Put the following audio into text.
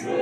Yeah.